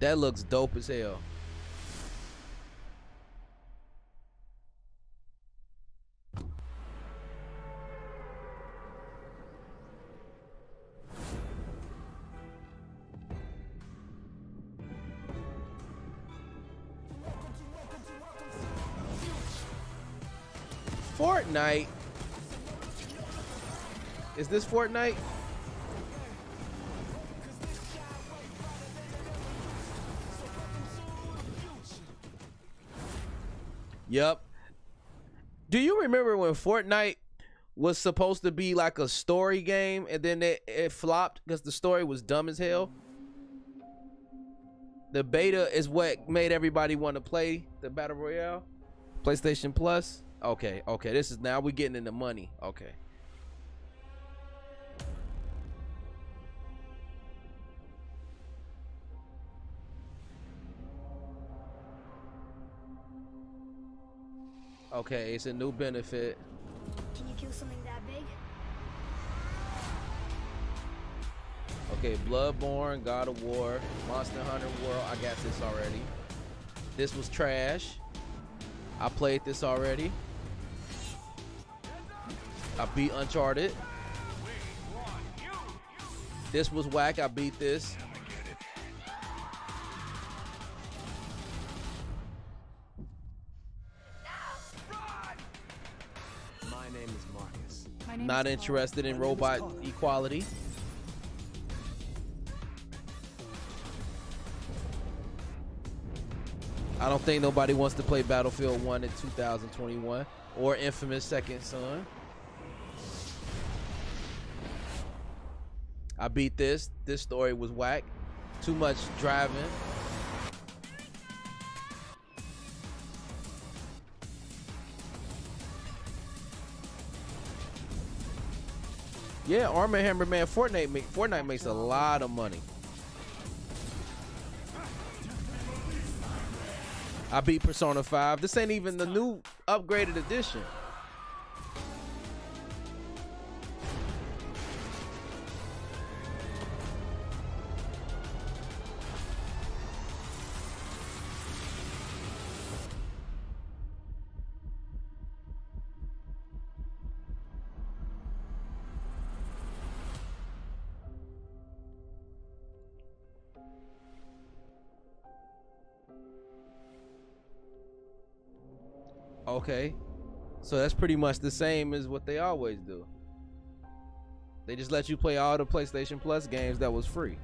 That looks dope as hell. Fortnite. Is this Fortnite? Yep. Do you remember when Fortnite was supposed to be like a story game and then it, it flopped because the story was dumb as hell? The beta is what made everybody want to play the Battle Royale. PlayStation Plus. Okay, okay. This is now we're getting into money. Okay. Okay, it's a new benefit. Can you kill something that big? Okay, Bloodborne, God of War, Monster Hunter World. I got this already. This was trash. I played this already. I beat Uncharted. This was whack. I beat this. Name is Marcus. My name Not is interested in robot equality. I don't think nobody wants to play Battlefield 1 in 2021 or Infamous Second Son. I beat this. This story was whack. Too much driving. Yeah, Armor Hammer man, Fortnite make, Fortnite makes a lot of money. I beat Persona 5. This ain't even the new upgraded edition. Okay. So that's pretty much the same as what they always do. They just let you play all the PlayStation Plus games that was free.